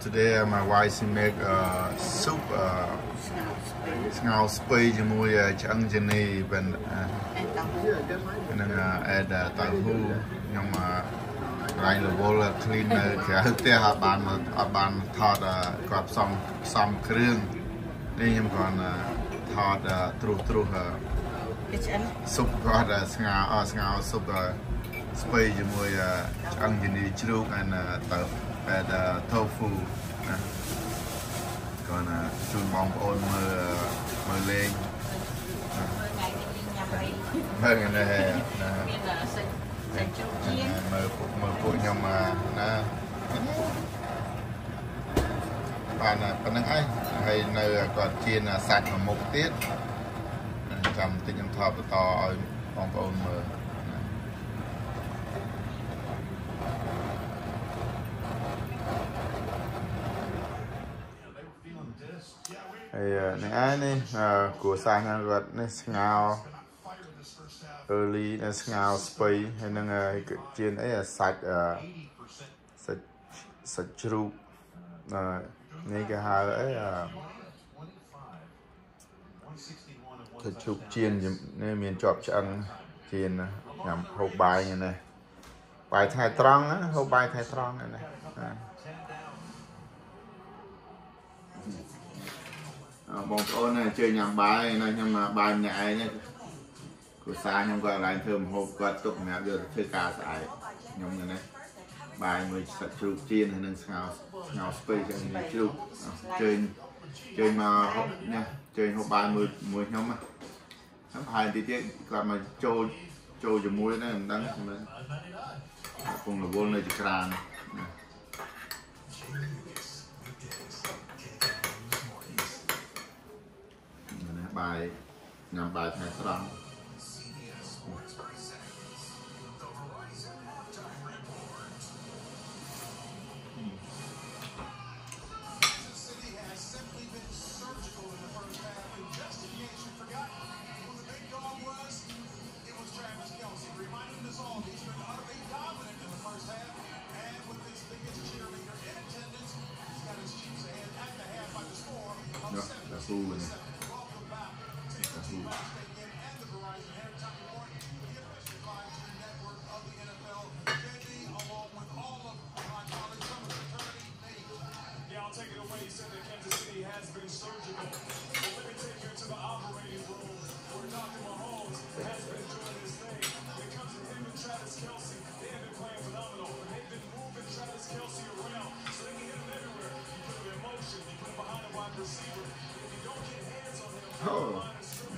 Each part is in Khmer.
today my wife she make uh, soup uh, ស្ងោរស្ពៃជាមួយឆ្អឹងជនីវិញហ្នឹងអែតតៅហ៊ូខ្ញុំកន្លែងរវល់ clean នៅក្រៅផ្ទះអត់បានអត់បានថតគាត់ផ្សំផ្សំគ្រឿងនេះខ្ញុំគាត់ថតត្រុសត្រុសស៊ុបគាត់ស្ងោរស្ងោរស៊ុបស្ពៃជាមួយឆ្អឹងជនីជ្រូកហើយតើ at uh, tofu ណាគាត់ជូនបងប្អូនមើលមើលលេងមើលនេះណាមានសាច់សាច់ជ្រូកជាមើលពួកមើលពួកខ្ញុំណាបានប៉ុណ្្នឹងឯងហើយនៅគាត់ជាសាច់មួយមុខទៀតចាំតិចខ្ញុំថតបន្តឲ្យបងប្អូនមើល ហើយនេះឯងនេះគ្រួសារហ្នឹងគាត់នេះស្ងោ early ស្ងោស្ពៃហើយនឹងជាអីសាច់សាច់សាច់ជ្រូកនេះគេហៅអីសាច់ជ្រូកជៀននេះមានជាប់ឆ្អឹងជៀនញ៉ាំហូបបាយនេះបាយថៃត្រង់ហូបបាយថៃត្រង់នេះ បងប្អូនអញ្ជើញញ៉ាំបាយណាខ្ញុំបាយម្នាក់ឯងគ្រួសារខ្ញុំគាត់ឡើងធ្វើម្ហូបគាត់ទុកសម្រាប់យកទៅធ្វើការស្អែកខ្ញុំនេះបាយមួយសាច់ជ្រូកចៀនហើយនឹងស្ងោស្ងោស្ពៃចឹងនេះជ្រូកអញ្ជើញអញ្ជើញមកហូបណាអញ្ជើញហូបបាយមួយមួយខ្ញុំណាខ្ញុំហើយទីទៀតគាត់មកចូលចូលជាមួយហ្នឹងមិនដឹងមិនកំពុងរវល់នៅចក្រានណា បាយញ៉ាំបាយថ្ងៃត្រង់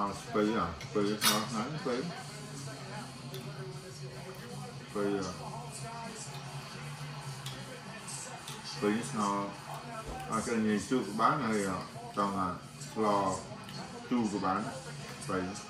Hào spy à, spy, ngon hẳn spy Spy à Spy sao À cái này chú của bán này à Trong là lò chu của bán Spy 姐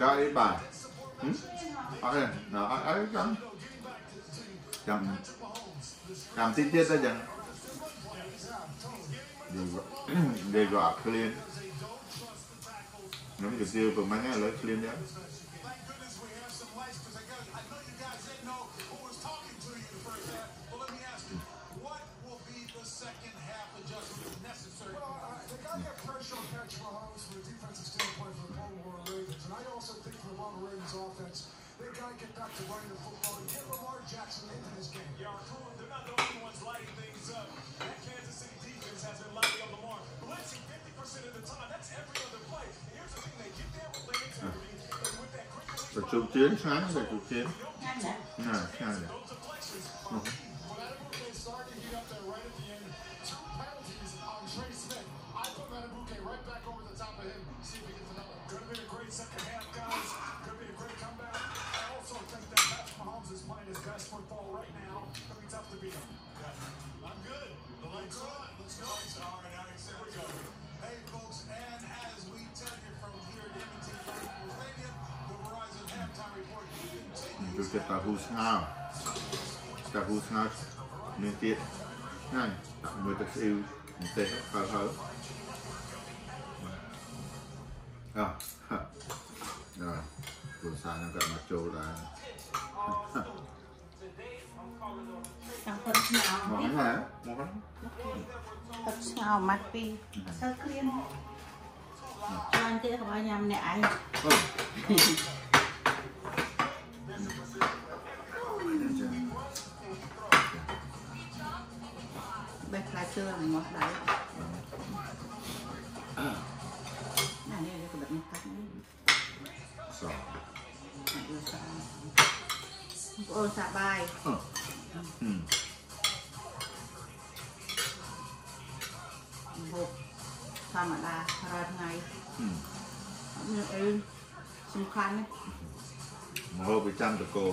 Cái bài. Hmm? Okey, nah, okey kan Jam tiết titit saja Dia juga clean. Nampak dia pemainnya lấy clean ya get back to running the football and get Lamar Jackson into this game. Yeah, they're not the only ones lighting things up. That Kansas City defense has been lighting up Lamar. Blitzing 50% of the time. That's every other play. And here's the thing, they get there with their integrity and with that quick chụp chiến chụp chiến nè nè Those deflections. Well, ហ៊ូស្ងោតាហ៊ូស្ងោមានទៀតហ្នឹងដាក់មួយទឹកស្អ៊ីវបន្តិចហើយហើយអ่ะដល់គ្រួសារហ្នឹងក៏មកចូលដែរ chẳng phân nào មក biết ហ្នឹងមកហ្នឹង thật sao mắt đi sơ khuyên cho anh kia không ai nhầm nè anh អូ bếp lá chưa là ngọt đấy này đây là cái bệnh cắt đấy សោះ này đưa sao ôi xạ bài អឺហឹម hộp sao mà đa ra ngày ហឹម như ừ xung quanh ấy មកហូបពីចាំតកោ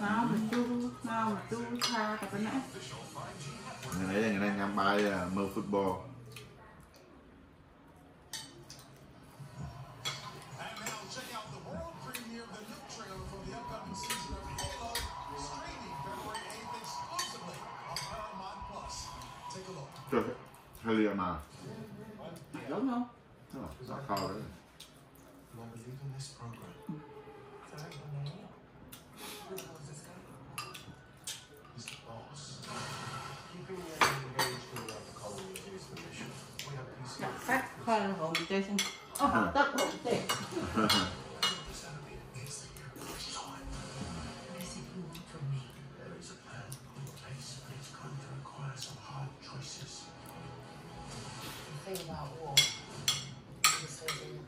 mau mà chu mau mà chu tha cả bên này ថ្ងៃនេះថ្ងៃនេះញ៉ាំបាយមើល football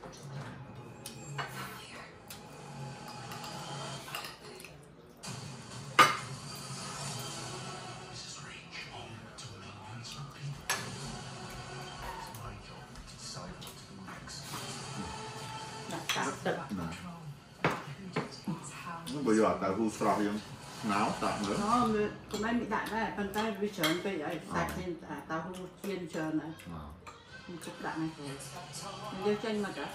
so unpredictable. This is range home to millions of people. It's my job to decide what to do next. Đặt tạm tự ណានោះបើយកតែហ៊ូស្រស់យើងស្ងោតាក់មើល Nó cũng đây bị đại đây Phần tay bị trơn bị ấy mình chụp lại này mình đeo chân mà cả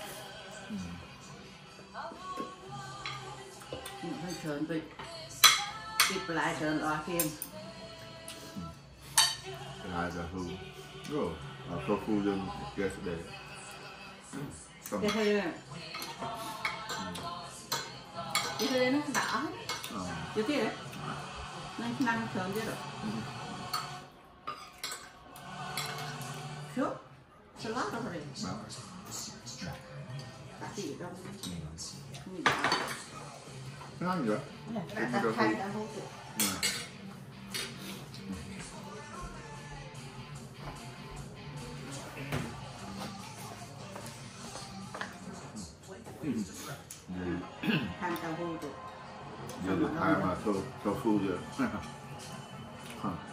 mình hơi trơn vậy chụp lại trơn lo thêm I don't know khu Oh, I concluded để, Cái hơi này. Cái hơi nó đỏ. Chứ kia đấy. Nên năng trơn chứ rồi. Gelato Yeah. Yeah. Yeah. Yeah. Yeah. Yeah. Yeah. Yeah. Yeah. Yeah. Yeah. Yeah. Yeah. Yeah. Yeah. Yeah. Yeah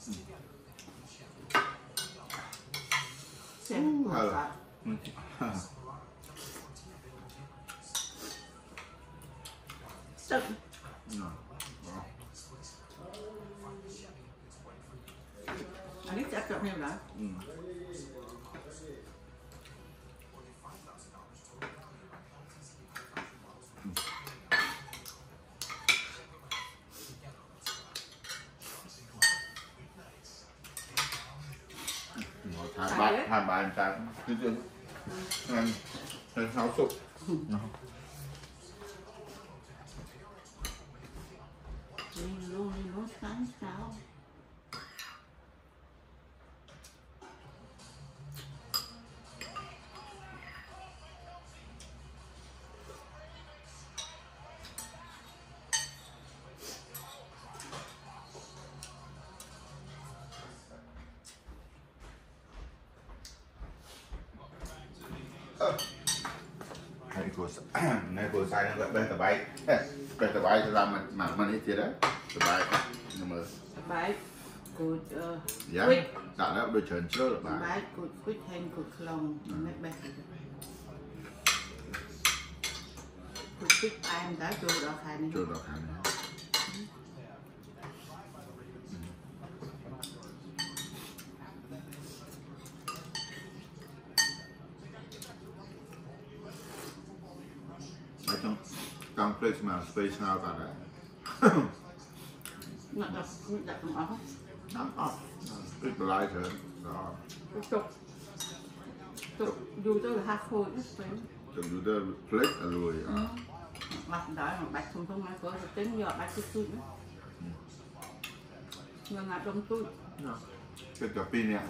Sí. Stop. នៅគ្រួសារនឹងគាត់បេះតបែកបេះតបែកសម្រាប់មួយនេះទៀតតបែកខ្ញុំមើលតបែកគូចអឺយ៉ាដាក់ដល់ដូចច្រើនជ្រុលបាទតបែកគូចគូចហែងគូចខ្លងមិនបេះគូចពីអែមតើចូលដល់ខែនេះចូលដល់ខែនេះ ស្ពៃស្ងោតាដែរដាក់ដាក់ដាក់ទាំងអស់ដាក់អស់ពីបន្លែច្រើនដល់ទុកទុកយូរទៅរហ័សខូចស្ពៃទុកយូរទៅផ្លេចអលួយអត់បាត់ដល់បាច់ធំធំមកគាត់ទៅទិញយកបាច់ទូចទូចមកងាត់ដុំទូចណាគេទៅពីរនាក់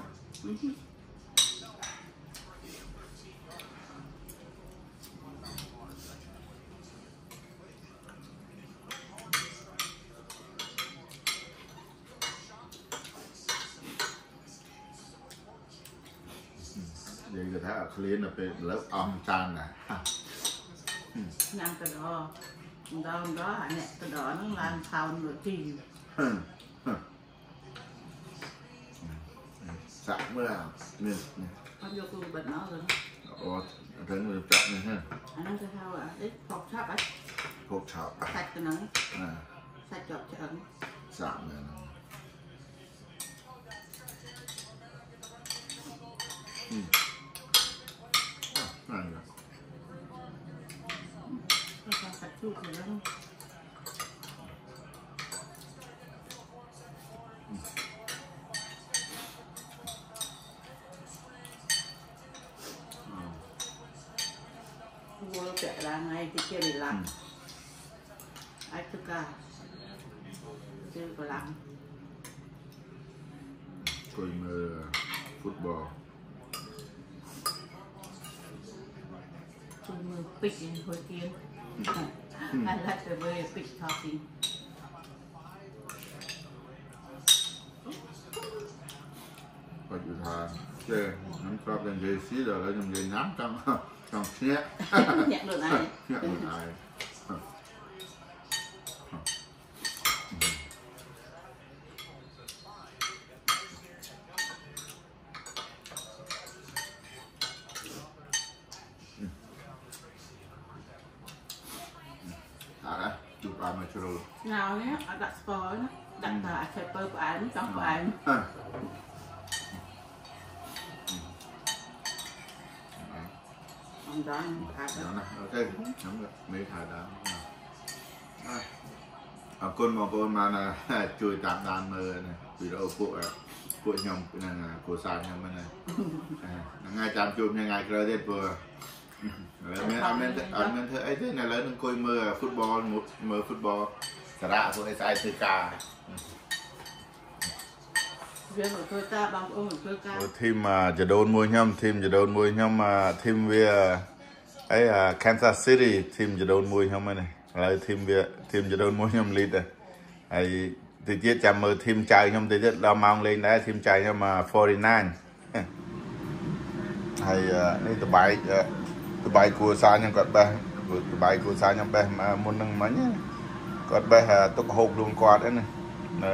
ក្លៀនដល់ពេលលើអស់ច្រើនណាស់ញ៉ាំទៅដល់ដល់ដល់អានេះទៅដល់ហ្នឹងឡើងខោនលុយទីសាក់មើលនេះអត់យកគូបាត់មកទៅអូទៅមើលចាប់នេះហ៎អាហ្នឹងទៅហៅអានេះផកឆាប់អត់ផកឆាប់សាច់ទៅហ្នឹងសាច់ជាប់ឆ្អឹងសាក់ហ្នឹង vô cái là ngay thì đục rồi đâu ai pelaan äiti kelillä. Mm. Aittukaa. Pelkolan. Koimme football. Koimme pikin hoitien. Mm. Hmm. I like the way of coffee. But you have, yeah, I'm talking JC, I'm. Không, nhẹ. nhẹ đồn ai. ជ្រុលងៅនេះអត់ដាក់ស្ករណាដាក់តែអាចេពើផ្អែមចង់ផ្អែមអឺអត់ដល់ផ្អាប់ដល់ណាអូខេខ្ញុំមេថាដល់អរគុណបងប្អូនបានជួយតាមដានមើលណាវីដេអូពួកពួកខ្ញុំនឹងគ្រួសារខ្ញុំហ្នឹងថ្ងៃចាំជួបថ្ងៃក្រោយទៀតព្រោះ មែនមែនអត់មែនធ្វើអីទេនៅលើនឹងអង្គុយមើល football មើល football សារៈពួកឯងស្អែកធ្វើការវាមកធ្វើការបងប្អូនធ្វើការធីមចដូនមួយខ្ញុំធីមចដូនមួយខ្ញុំធីមវាអី Kansas City ធីមចដូនមួយខ្ញុំហ្នឹងឥឡូវធីមវាធីមចដូនមួយខ្ញុំ lead ហើយទៅទៀតចាំមើលធីមចៅខ្ញុំទៅទៀតដល់ម៉ោងលេងដែរធីមចៅខ្ញុំ49ហើយនេះតបែក អឺតបែកគួរសារខ្ញុំគាត់បេះតបែកគួរសារខ្ញុំបេះមកមុនហ្នឹងមិញណាគាត់បេះអឺទុកហូបរួមគាត់ហ្នឹងណានៅ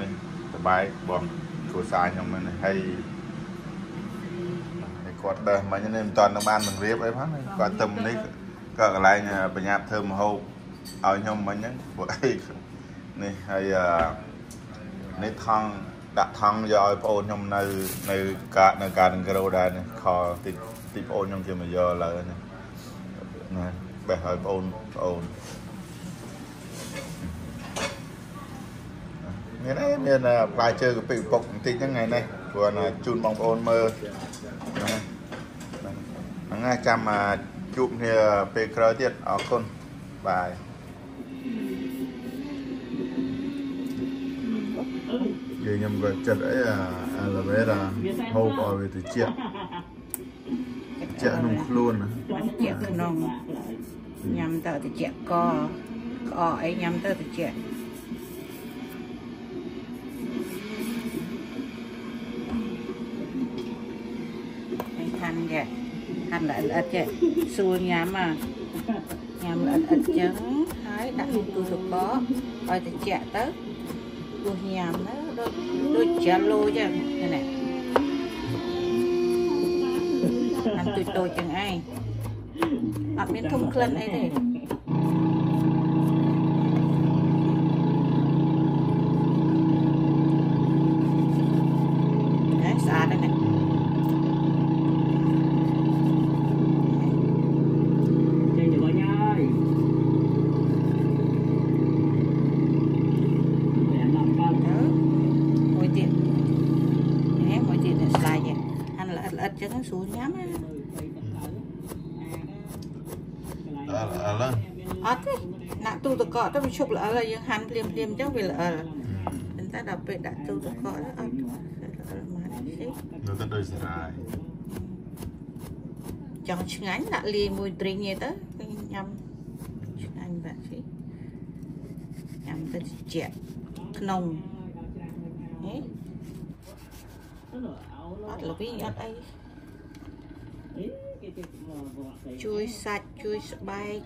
នេះតបែកបងគួរសារខ្ញុំហ្នឹងហើយហើយគាត់បេះមិញនេះមិនតាន់នឹងបាននឹងរៀបអីផងគាត់ទៅនេះក៏កន្លែងបញ្ញាប់ធ្វើមហូបឲ្យខ្ញុំមិញហ្នឹងពួកអីនេះហើយអឺនេះថង់ ដាក់ថង់យកឲ្យបងអូនខ្ញុំនៅនៅកានៅការនឹងក្រូដែរនេះខតិចតិចបងអូនខ្ញុំជាមកយកឡើយនេះណាបេះឲ្យបងអូនបងអូនមានអីមានផ្លែជើកាពិពុកបន្តិចហ្នឹងថ្ងៃនេះព្រោះណាជូនបងប្អូនមើលណាហ្នឹងហើយចាំមកជួបគ្នាពេលក្រោយទៀតអរគុណបាយ យើងខ្ញុំក៏ចិត្តអីអាឡាវេរ៉ាហូបឲ្យវាទៅជែកជែកក្នុងខ្លួនជែកក្នុងញ៉ាំទៅទៅជែកកក្អកអីញ៉ាំទៅទៅជែកហាន់ចេះហាន់ល្អិតចេះស្រួលញ៉ាំអាញ៉ាំល្អិតអញ្ចឹងហើយដាក់ក្នុងទូទឹកកកឲ្យត្រជាក់ទៅពោះញ៉ាំទៅ ដូចដូចជាលូចឹងណាអានទូចតូចចឹងឯងអត់មានធំក្លិនអីទេ ក់ទូទឹកកកទៅវាឈប់ល្អិតហើយយើងហាន់ភ្លាមភ្លាមចឹងវាល្អិតប៉ុន្តែដល់ពេលដាក់ទូទឹកកកទៅអត់ល្អិតមកទេនៅទៅដូចសារាយចង់ឆ្ងាញ់ដាក់លាយមួយទ្រីងទេទៅឃើញញ៉ាំឆ្ងាញ់បាក់ស៊ីញ៉ាំទៅត្រជាក់ក្នុងហេអត់ល្វីអត់អីជួយសាច់ជួយស្បែក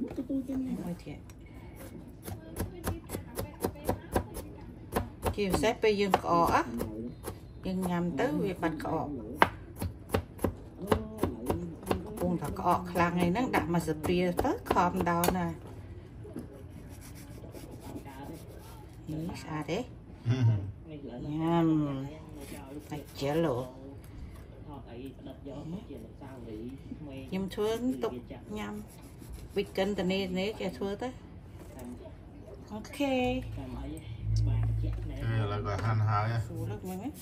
មួយទៀតជាពិសេសពេលយើងក្អកអាយើងញ៉ាំទៅវាបាត់ក្អកកំពុងតែក្អកខ្លាំងឯហ្នឹងដាក់ម កសាព្រាទៅខំដោនណានេះស្អាតទេញ៉ាំតែជិលអូខ្ញុំធ្វើទុកញ៉ាំវិកិនតនេះនេះគេធ្វើទៅអូខេឥឡូវក៏ហាន់ហើយស្រួលហ្នឹងហ្នឹង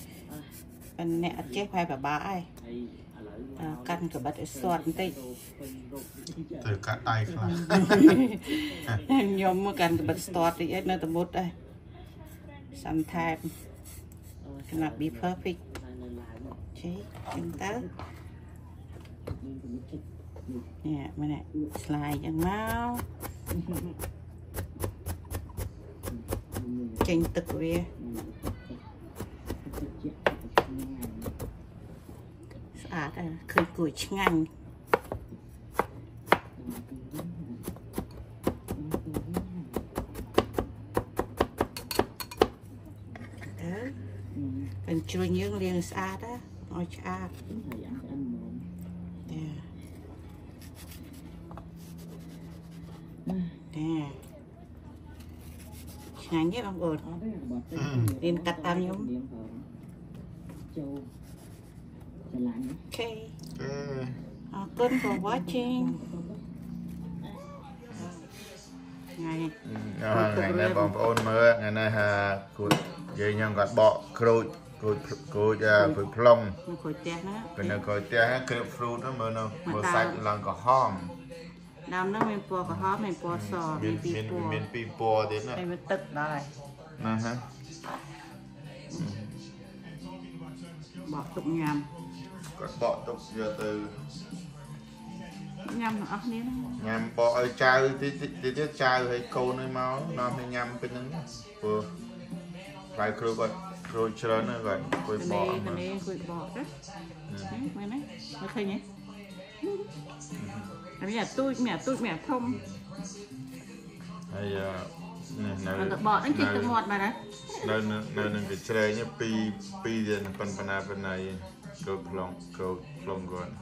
ប៉ិនអ្នកអត់ចេះប្រែប្របាក់ហើយអឺកាន់ក្បិតឲ្យស្ទាត់បន្តិចត្រូវកាត់ដៃខ្លះខ្ញុំមកកាន់ក្បិតស្ទាត់តិចឯងនៅតែមុតដែរសំថែម cannot be perfect ជិះចឹងទៅ នេះមែនស្លាយចឹងមកចេញទឹកវាស្អាតហើយឃើញគួយឆ្ងាញ់ទៅពេលជ្រុញយើងលាងស្អាតណាឲ្យឆ្អាតចាចា ឆ្ងាញ់ទេបងប្អូនរៀនកាត់តាមខ្ញុំ Châu Chà lạnh អូខេអូអរគុណ for watching ថ្ងៃថ្ងៃនេះបងប្អូនមើលថ្ងៃនេះហាគួតនិយាយខ្ញុំគាត់បកក្រូចក្រូចក្រូចអឺក្រូចផ្លុងមួយក្រួយផ្ទះណាពេលនៅក្រោយផ្ទះហ្នឹង grapefruit ហ្នឹងមើលនៅមើលសាច់ឡើងក្រហម ដើមហ្នឹងមានពណ៌ក្រហមមានពណ៌សមាមាននពីរមានពណ៌មានពីរពណ៌ទៀតណាហើយវាទឹកដែរណាហ៎បកទុកញ៉ាំគាត់បកទុកយកទៅញ៉ាំទាំងអស់គ្នាហ្នឹងញ៉ាំបកឲ្យចៅតិចតិចទៀតចៅឲ្យកូនឲ្យមកនាំឲ្យញ៉ាំពេញហ្នឹងព្រោះផ្លែគ្រូគាត់គ្រូច្រើនណាស់គាត់គួយបនេះកមកនេះគួយបកណាមើលណាមើលឃើញទេ អានេះអាទូចមានអាទូចមានអាធំហើយអឺនេះនៅអត់ទៅបកហ្នឹងជិះទៅមាត់បាទណានៅនៅនៅនឹងកញ្ច្រែងនេះពីរពីរទៀតប៉ុណ្ណាប៉ុណ្ណាគ្រូប្លង់គ្រូប្លង់គាត់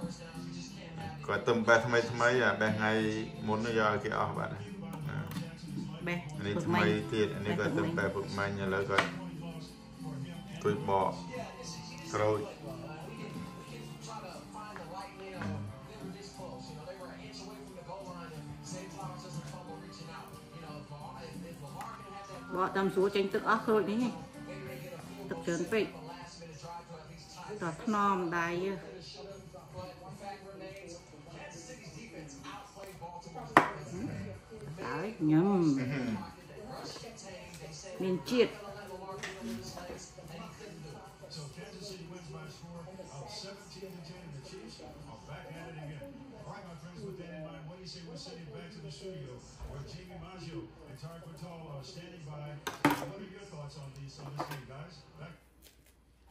គាត់ទៅបេះថ្មីថ្មីអាបេះថ្ងៃមុនយកឲ្យគេអស់បាត់ហើយណាបេះអានេះពឹកថ្ម៉េមីចទៀតអានេះគាត់ទៅបែបពុកម៉ាញ់ឥឡូវគាត់គួយបកក្រូច កតាមស្រួលចេញទឹកអស់ក្រូចនេះឯងទឹកច្រើនពេកតោះថ្នមដៃយើហើយញ៉ាំមានជាតិ at it again. All right, my friends, with that in mind, what do you say we send it back to the studio where Jamie Maggio and Tarek Patel are standing by. What are your thoughts on these on this game, guys? Back.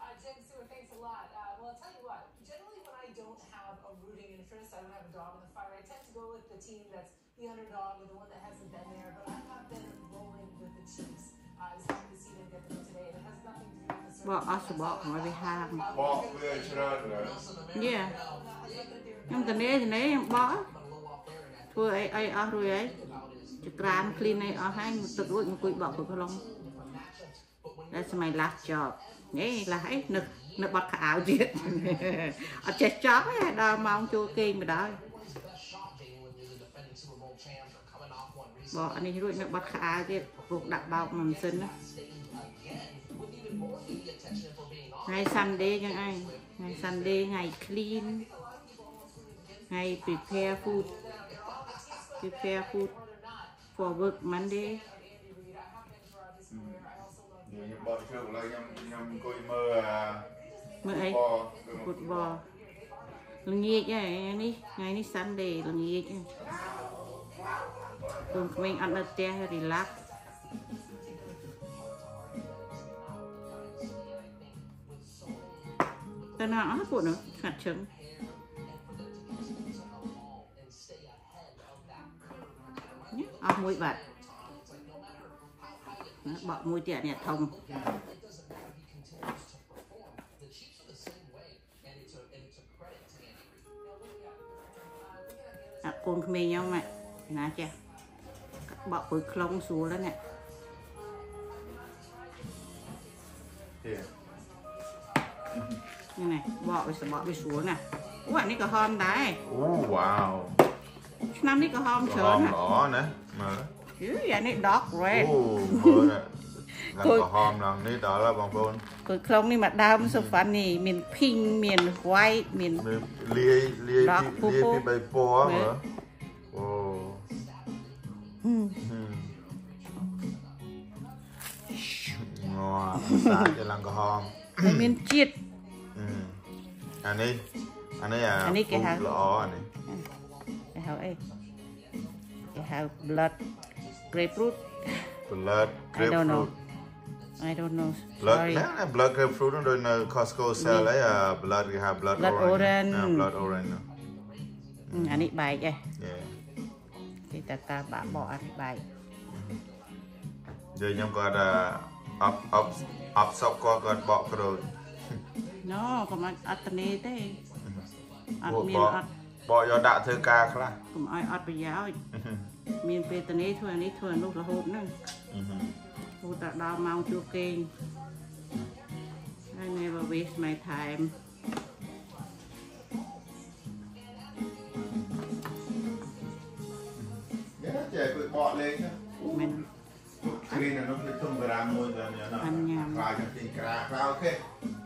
Uh, Tim Stewart, thanks a lot. Uh, well, I'll tell you what, generally when I don't have a rooting interest, I don't have a dog in the fire, I tend to go with the team that's the underdog or the one that hasn't been there, but I have been rolling with the Chiefs. បកអស់សបកមកវាហាងបកវាច្រើនណាស់យេខ្ញុំតនេតនេខ្ញុំបកធ្វើអីអីអស់រួចហើយចក្រាន clean អីអស់ហើយទឹករួចមកគួយបកព្រឹកខ្លង That's my last job នេះឡាស់អីនឹកនឹកបាត់ខោអាវទៀតអត់ចេះចប់ទេដល់ម៉ោងចូលគេងមកដល់បកអានេះរួចនឹកបាត់ខោអាវទៀតពុកដាក់បោកមកម៉ាស៊ីនណា ថ្ងៃ Sunday ចឹងឯងថ្ងៃ Sunday ថ្ងៃ clean ថ្ងៃ prepare food prepare food for work Monday ខ្ញុំបកជើងឥឡូវខ្ញុំខ្ញុំអង្គុយមើលអាមើលអីបកពុតបល្ងាចហើយនេះថ្ងៃនេះ Sunday ល្ងាចហើយកូនក្មេងអត់នៅផ្ទះ relax តើណាអស់ពួកនោះស្ងាត់ជឹងនេះអស់មួយបាត់ណាបកមួយទៀតអានេះធំអាកូនក្មេងខ្ញុំម៉ាក់ណាចេះបកព្រឺខ្លងស្រួលហ្នឹងណា ហ្នឹងណាបកវាសបកវាស្រួលណាអូអានេះក៏ហមដែរអូវ៉ាវឆ្នាំនេះក៏ហមក្រច្រើនហមណាល្អណាមើលយូអានេះ dog អូ red មើលឡើងក្រហមឡើងនេះដល់ហើយបងប្អូនគួយខ្លងនេះមកដើម so funny មាន pink មាន white មានមើលលាយលាយដកពីពូលាយពូពីបីពណ៌មើមើលល អូហឹមហឹមងោសាច់ឡើងក្រហមហើយមានជាតិហឹមអានេះអានេះអាអានេះគេហៅពូល្អអានេះគេហៅអីគេហៅ blood grapefruit blood I don't know grapefruit I don't know blood sorry ណាណា blood grapefruit នោះដូចនៅ Costco sell អីអា blood គេហៅ blood Blood orange ណា blood orange នោះហឹមអានេះបែកឯង Yeah គេតាតាបាក់បកអានេះបែក giờ ខ្ញុំគាត់អប់អប់អប់សក់គាត់គាត់បកក្រូច ណូកុំឲ្យអត់តនេទេអត់ពួកមានបកអត់បកយកដាក់ធ្វើការខ្លះកុំឲ្យអត់ប្រយោជន៍មានពេលតនេធ្វើអានេះធ្វើអានោះរហូតហ្នឹងហូតតែដល់ម៉ោងជួគេង I never waste my time យ៉ាចេះគាត់បកលេងមែនគ្រីននោះគឺទុំក្រាមមួយទៅញ៉ាំអញញ៉ាំខ្លាចនឹងទីក្រាខ្លាអូខេអេគាត់លក់មួយថាក្រហ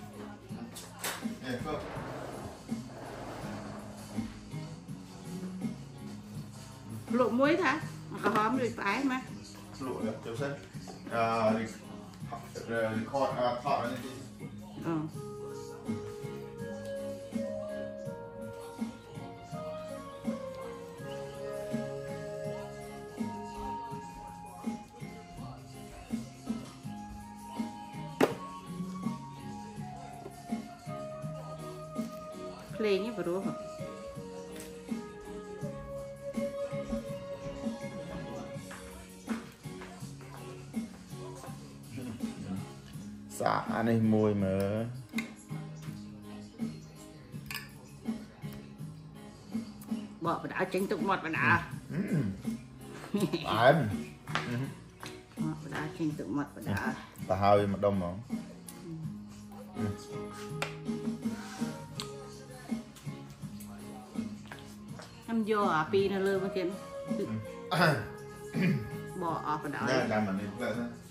មដូចផ្អែមណាស្លក់ចុះសិនអឺរីរីខតអត់ថ លេងហ្នឹងព្រោះសាកអានេះមួយមើលបកបដាចេញទឹកមាត់បដាអឺអែមបកបដាចេញទឹកមាត់បដាទៅហើយម្ដុំហ្មង ខ្ញុំយកអាពីរនៅលើមកទៀតបកអស់បដាណែតាមអានេះផ្លែណាយើង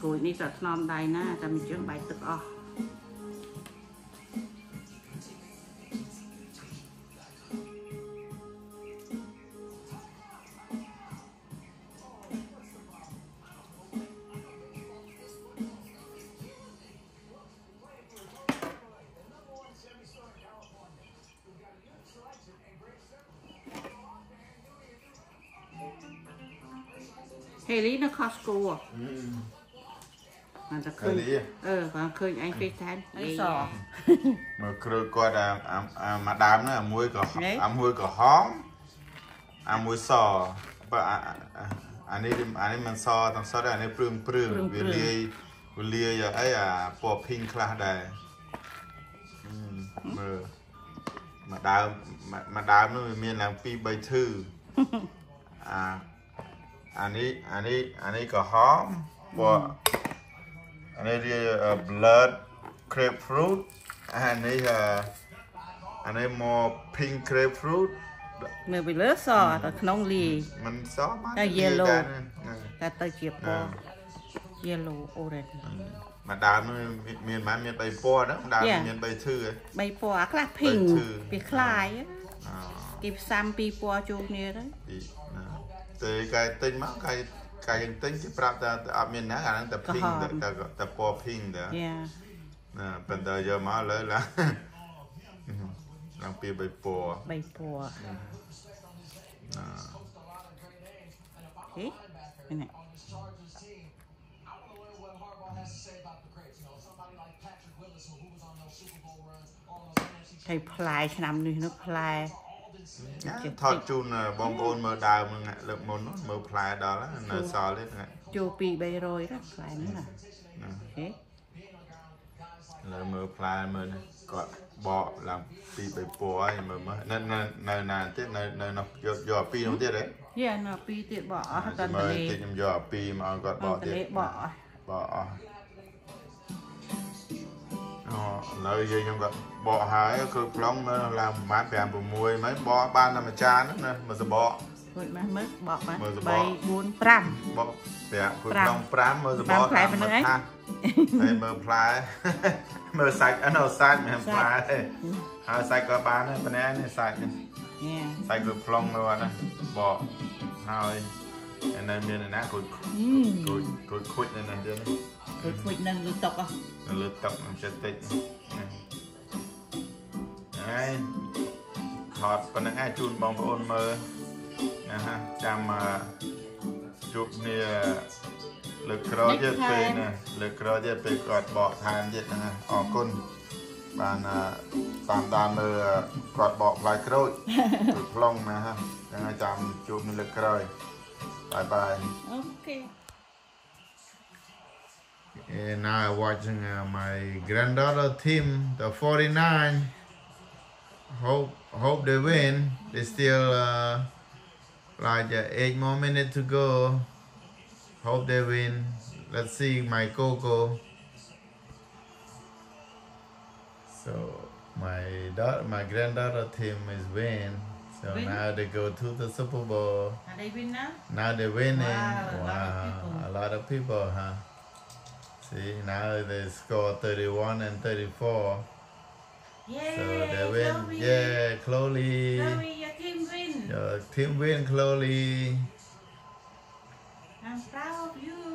អានេះគួយនេះស្អាតថ្នមដៃណាតែមិនជើងបាយទឹកអស់ហេលីនៅ Costco ហ៎ អានតែឃើញហេលីអឺគាត់ឃើញឯង FaceTime អីសមើលគ្រូគាត់អាអាអាមកដើមហ្នឹងអាមួយក៏ណែអាមួយក៏ហមអាមួយសបើអាអាអានេះអានេះមិនសទាំងសតទេអានេះព្រឹងព្រឹងវាលាយវាលាយអីអាពណ៌ pink ខ្លះដែរអឺមើលមកដើមមកមកដើមនោះវាមានឡើង2 3ធឺអាអានេះអានេះអានេះក៏ហមពណ៌ អានេះវា blood grapefruit អានេះអឺអានេះមក pink grapefruit មើលពីលើសតែក្នុងលីมันសបានតែ yellow ដែរណាតែទៅជាពណ៌ yellow orange មកដើមនោះមានមានមាន3ពណ៌ហ្នឹងដើម Yeah. មាន3ធឺហ៎បីពណ៌អាខ្លះ pink ទៅឈឺពីខ្លាយអូគេផ្សំពីរពណ៌ចូលគ្នាទៅពីណាតែកាយទិញមកកាយ កាយយើងទិញគេប្រាប់តែតែអត់មានណាអាហ្នឹងតែ pink តែតែតែពណ៌ pink តែយ៉ាណាប៉ុន្តែយកមកលើឡើងឡើងពី3ពណ៌បីពណ៌ណាហេនេះ on this Chargers team. I want to learn what Harbaugh has to say about the greats. You know, somebody like Patrick Willis, who was on those Super Bowl runs, on those NFC ហើយផ្លែឆ្នាំនេះនោះផ្លែណា ថតជូនបងប្អូនមើលដើមហ្នឹងលើកមុននោះមើលផ្លែដល់ហើយនៅសល់ទៀតហ្នឹងចូល2 300ដែរផ្លែនេះណាហេលើមើលផ្លែមើលនេះគាត់បកឡើងពី3ពណ៌ហើយមើលមើលនៅនៅនៅណាទៀតនៅនៅនៅយកយកអាពីរនោះទៀតហ៎យ៉ានៅពីរទៀតបកអស់តមើតលលេតិចខ្ញុំយកអាពីរមកឲ្យគាត់បបកកតទៀតលេបកអស់បកអស់អូឥឡូវយើងខ្ញុំគាត់ បកហើយគឺប្លង់មើលឡើងប្រហែល5 6មិនបកបានតែមួយចានហ្នឹងណាមួយសបកគួយមកមើលបកបានមើល3សបក4 5បកប្រាក់គឺប្លង់5មើលសបប្រាំកផ្លែប៉ុណ្ណឹងឯងហើយមើលផ្លែមើលសាច់អត់នៅសាច់មិនសាច់ផ្លែទេហើយសាច់ក៏បានដែរប៉ុណ្ណេះនេះសាច់នេះយ៉ាសាច់គឺប្លង់នៅអត់ណាបកហើយឯនៅមានឯណាគួយអឺគួយគួយខូចនៅណាទៀតនេះគួយគួយនឹងលើតុកអស់នៅលើទឹកនឹងចិត្តតិចនេះ ហើយថតប៉ុណ្្នឹងឯងជូនបងប្អូនមើលណាហ่ะចាំអឺជួបគ្នាលើកក្រោយទៀតពេលណាលើកក្រោយទៀតពេលគាត់បកថែមទៀតហ្នឹងណាអរគុណបានអឺតាមដានមើលគាត់បកផ្លែក្រូចគឺប្លង់ណាហ่ะហ្នឹងហើយចាំជួបគ្នាលើកក្រោយបាយបាយអូខេ And now I'm watching uh, my granddaughter team, the 49. hope hope they win. They still uh, like uh, eight more minutes to go. Hope they win. Let's see my Coco. So my daughter, my granddaughter team is win. So win? now they go to the Super Bowl. Are they win now? Now they're winning. Wow, wow. a lot lot of people huh? See, now they score 31 and 34. Yay So they win. Yeah, Chloe. Chloe your team win Your team win, Chloe. I'm proud of you